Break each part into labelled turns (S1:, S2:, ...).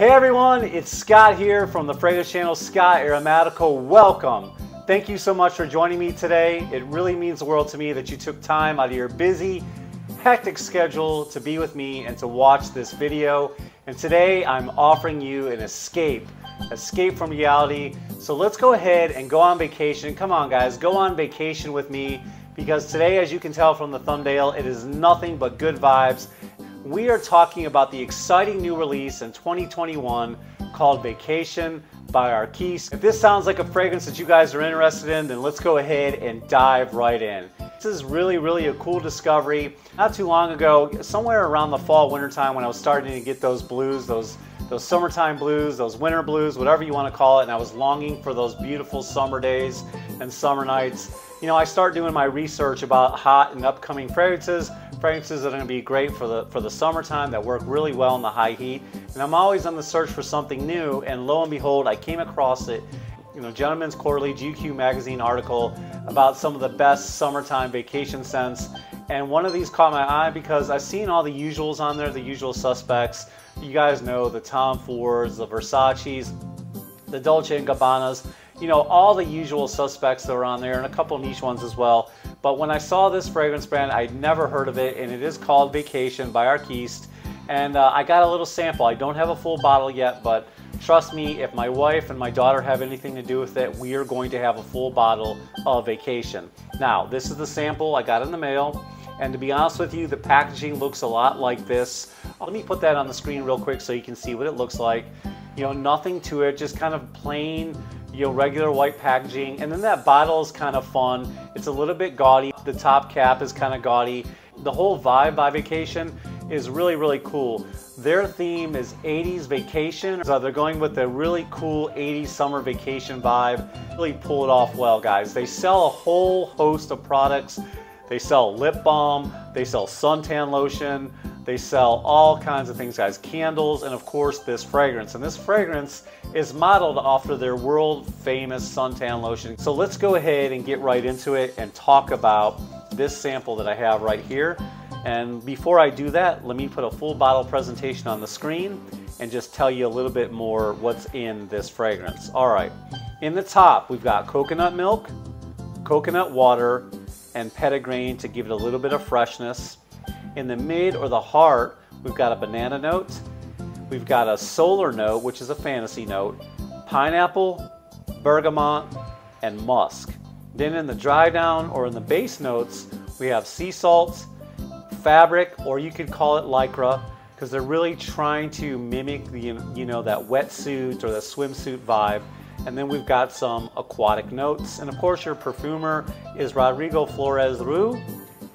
S1: Hey everyone, it's Scott here from the Fragrance Channel, Scott Aromatico. Welcome. Thank you so much for joining me today. It really means the world to me that you took time out of your busy, hectic schedule to be with me and to watch this video. And today I'm offering you an escape, escape from reality. So let's go ahead and go on vacation. Come on guys, go on vacation with me because today, as you can tell from the thumbnail, it is nothing but good vibes we are talking about the exciting new release in 2021 called Vacation by Arquiste. If this sounds like a fragrance that you guys are interested in, then let's go ahead and dive right in. This is really, really a cool discovery. Not too long ago, somewhere around the fall, winter time when I was starting to get those blues, those those summertime blues, those winter blues, whatever you want to call it, and I was longing for those beautiful summer days and summer nights. You know, I start doing my research about hot and upcoming fragrances, fragrances that are going to be great for the for the summertime that work really well in the high heat. And I'm always on the search for something new. And lo and behold, I came across it. You know, Gentleman's Quarterly GQ magazine article about some of the best summertime vacation scents. And one of these caught my eye because I've seen all the usuals on there, the usual suspects. You guys know the Tom Fords, the Versace's, the Dolce & Gabbanas, you know, all the usual suspects that are on there and a couple niche ones as well. But when I saw this fragrance brand, I'd never heard of it, and it is called Vacation by Arquiste. And uh, I got a little sample. I don't have a full bottle yet, but trust me, if my wife and my daughter have anything to do with it, we are going to have a full bottle of Vacation. Now, this is the sample I got in the mail. And to be honest with you, the packaging looks a lot like this. Let me put that on the screen real quick so you can see what it looks like. You know, nothing to it, just kind of plain you know, regular white packaging. And then that bottle is kind of fun. It's a little bit gaudy. The top cap is kind of gaudy. The whole vibe by Vacation is really, really cool. Their theme is 80s vacation. So they're going with a really cool 80s summer vacation vibe. Really pull it off well, guys. They sell a whole host of products. They sell lip balm, they sell suntan lotion, they sell all kinds of things, guys. Candles, and of course this fragrance. And this fragrance is modeled after their world famous suntan lotion. So let's go ahead and get right into it and talk about this sample that I have right here. And before I do that, let me put a full bottle presentation on the screen and just tell you a little bit more what's in this fragrance. All right, in the top, we've got coconut milk, coconut water, and petitgrain to give it a little bit of freshness. In the mid or the heart, we've got a banana note. We've got a solar note, which is a fantasy note, pineapple, bergamot, and musk. Then in the dry down or in the base notes, we have sea salt, fabric, or you could call it lycra, because they're really trying to mimic the, you know, that wetsuit or the swimsuit vibe. And then we've got some aquatic notes. And of course your perfumer is Rodrigo Flores Roux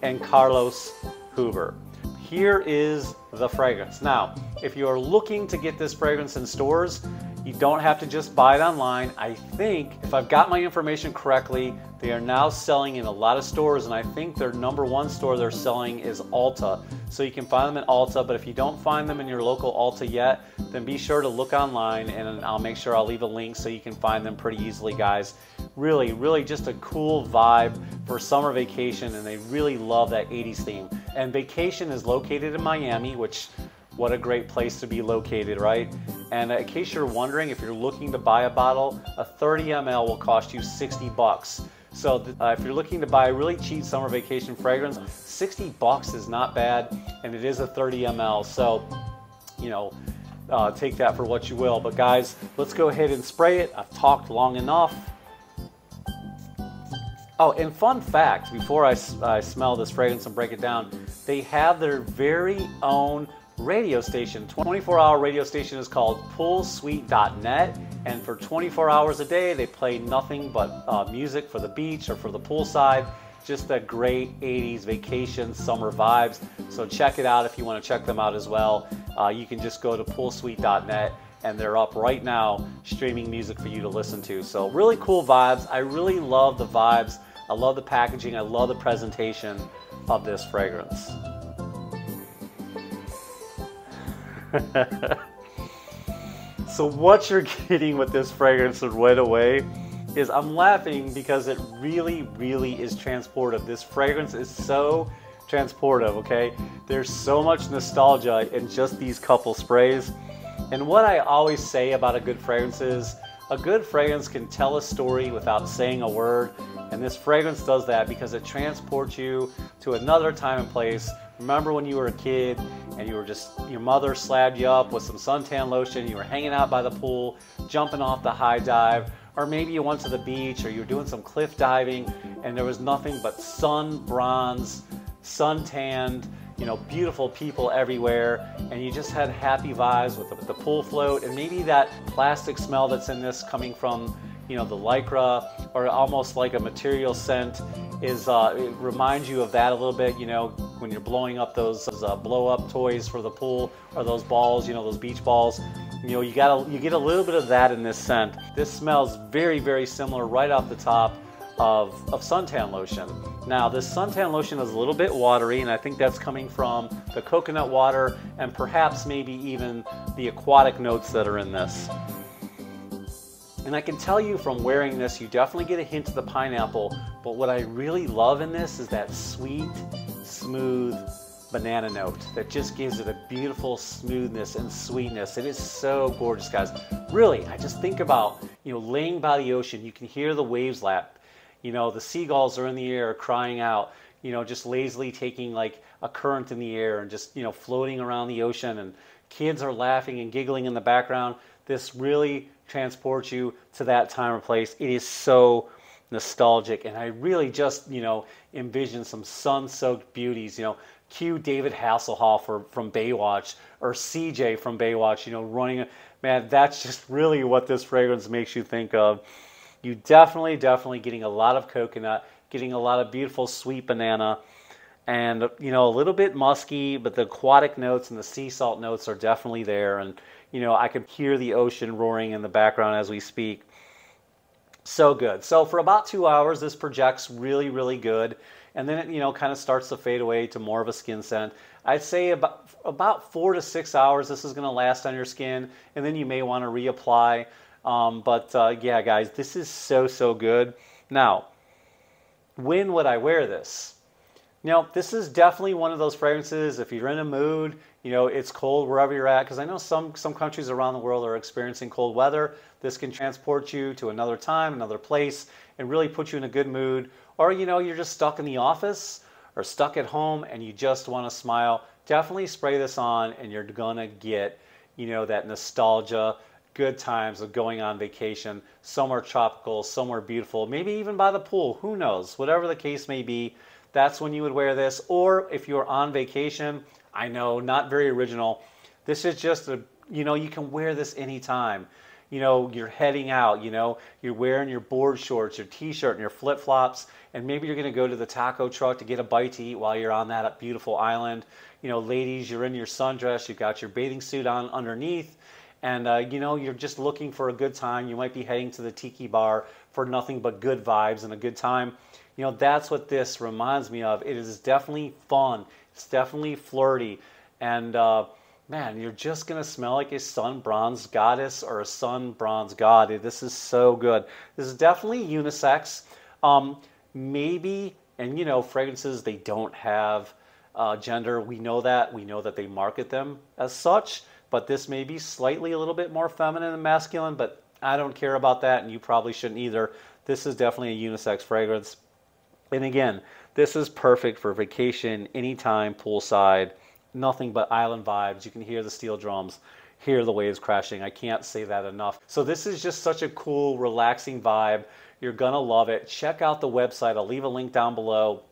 S1: and Carlos Huber. Here is the fragrance. Now, if you are looking to get this fragrance in stores, you don't have to just buy it online. I think, if I've got my information correctly, they are now selling in a lot of stores, and I think their number one store they're selling is Ulta. So you can find them at Ulta, but if you don't find them in your local Ulta yet, then be sure to look online, and I'll make sure I'll leave a link so you can find them pretty easily, guys. Really, really just a cool vibe for summer vacation, and they really love that 80s theme. And vacation is located in Miami, which what a great place to be located, right? And in case you're wondering, if you're looking to buy a bottle, a 30 ml will cost you 60 bucks. So uh, if you're looking to buy a really cheap summer vacation fragrance, 60 bucks is not bad, and it is a 30 ml. So, you know, uh, take that for what you will. But guys, let's go ahead and spray it. I've talked long enough. Oh, and fun fact, before I, I smell this fragrance and break it down, they have their very own radio station. 24 hour radio station is called poolsuite.net and for 24 hours a day they play nothing but uh, music for the beach or for the poolside. Just a great 80s vacation summer vibes. So check it out if you want to check them out as well. Uh, you can just go to poolsuite.net and they're up right now streaming music for you to listen to. So really cool vibes. I really love the vibes. I love the packaging. I love the presentation of this fragrance. so what you're getting with this fragrance right away is I'm laughing because it really, really is transportive. This fragrance is so transportive, okay? There's so much nostalgia in just these couple sprays. And what I always say about a good fragrance is a good fragrance can tell a story without saying a word. And this fragrance does that because it transports you to another time and place. Remember when you were a kid and you were just, your mother slabbed you up with some suntan lotion, you were hanging out by the pool, jumping off the high dive, or maybe you went to the beach or you were doing some cliff diving and there was nothing but sun bronze, sun tanned, you know, beautiful people everywhere, and you just had happy vibes with the, with the pool float and maybe that plastic smell that's in this coming from you know, the lycra or almost like a material scent is, uh, it reminds you of that a little bit, you know, when you're blowing up those uh, blow up toys for the pool or those balls, you know, those beach balls. You know, you got you get a little bit of that in this scent. This smells very, very similar right off the top of, of suntan lotion. Now, this suntan lotion is a little bit watery, and I think that's coming from the coconut water and perhaps maybe even the aquatic notes that are in this. And I can tell you from wearing this, you definitely get a hint of the pineapple, but what I really love in this is that sweet, smooth banana note that just gives it a beautiful smoothness and sweetness. It is so gorgeous, guys. Really, I just think about, you know, laying by the ocean, you can hear the waves lap. You know, the seagulls are in the air crying out, you know, just lazily taking like a current in the air and just, you know, floating around the ocean and kids are laughing and giggling in the background. This really transports you to that time or place. It is so nostalgic, and I really just you know envision some sun-soaked beauties. You know, cue David Hasselhoff or, from Baywatch or CJ from Baywatch. You know, running. Man, that's just really what this fragrance makes you think of. You definitely, definitely getting a lot of coconut, getting a lot of beautiful sweet banana and you know a little bit musky but the aquatic notes and the sea salt notes are definitely there and you know, I could hear the ocean roaring in the background as we speak. So good. So for about two hours, this projects really, really good. And then it, you know, kind of starts to fade away to more of a skin scent. I'd say about, about four to six hours this is going to last on your skin. And then you may want to reapply. Um, but uh, yeah, guys, this is so, so good. Now, when would I wear this? Now, this is definitely one of those fragrances, if you're in a mood, you know, it's cold wherever you're at, because I know some, some countries around the world are experiencing cold weather. This can transport you to another time, another place, and really put you in a good mood. Or, you know, you're just stuck in the office or stuck at home and you just want to smile. Definitely spray this on and you're going to get, you know, that nostalgia, good times of going on vacation, somewhere tropical, somewhere beautiful, maybe even by the pool, who knows, whatever the case may be, that's when you would wear this. Or if you're on vacation, I know, not very original. This is just a, you know, you can wear this anytime. You know, you're heading out, you know, you're wearing your board shorts, your t-shirt and your flip-flops, and maybe you're going to go to the taco truck to get a bite to eat while you're on that beautiful island. You know, ladies, you're in your sundress, you've got your bathing suit on underneath, and uh, you know, you're just looking for a good time. You might be heading to the tiki bar for nothing but good vibes and a good time. You know, that's what this reminds me of. It is definitely fun. It's definitely flirty. And uh, man, you're just going to smell like a sun bronze goddess or a sun bronze god. This is so good. This is definitely unisex. Um, maybe, and you know, fragrances, they don't have uh, gender. We know that. We know that they market them as such. But this may be slightly a little bit more feminine and masculine, but I don't care about that, and you probably shouldn't either. This is definitely a unisex fragrance. And again, this is perfect for vacation, anytime, poolside, nothing but island vibes. You can hear the steel drums, hear the waves crashing. I can't say that enough. So this is just such a cool, relaxing vibe. You're gonna love it. Check out the website. I'll leave a link down below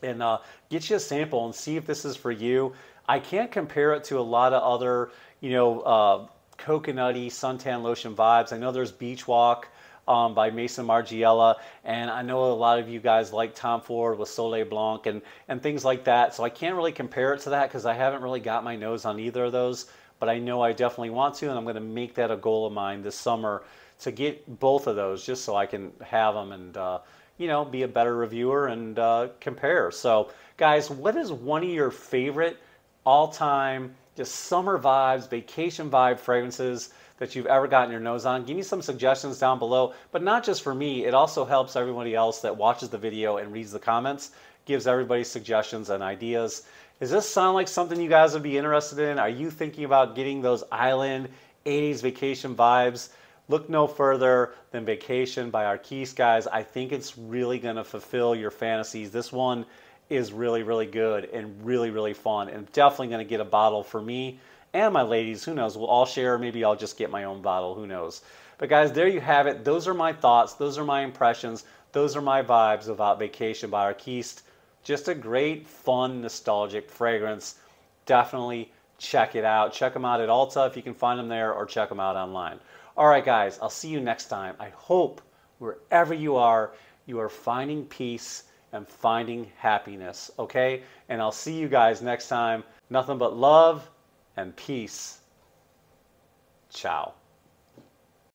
S1: and uh, get you a sample and see if this is for you. I can't compare it to a lot of other, you know, uh, coconutty suntan lotion vibes. I know there's Beach Walk um, by Maison Margiela. And I know a lot of you guys like Tom Ford with Soleil Blanc and, and things like that. So I can't really compare it to that because I haven't really got my nose on either of those. But I know I definitely want to, and I'm going to make that a goal of mine this summer to get both of those just so I can have them and, uh, you know, be a better reviewer and uh, compare. So, guys, what is one of your favorite all time, just summer vibes, vacation vibe fragrances? that you've ever gotten your nose on. Give me some suggestions down below, but not just for me, it also helps everybody else that watches the video and reads the comments, gives everybody suggestions and ideas. Does this sound like something you guys would be interested in? Are you thinking about getting those island 80s vacation vibes, look no further than Vacation by Arquiste, guys. I think it's really going to fulfill your fantasies. This one is really, really good and really, really fun. And definitely going to get a bottle for me and my ladies. Who knows? We'll all share. Maybe I'll just get my own bottle. Who knows? But guys, there you have it. Those are my thoughts. Those are my impressions. Those are my vibes about Vacation by Arquiste. Just a great, fun, nostalgic fragrance. Definitely check it out. Check them out at Ulta if you can find them there or check them out online. All right, guys, I'll see you next time. I hope wherever you are, you are finding peace and finding happiness, okay? And I'll see you guys next time. Nothing but love and peace. Ciao.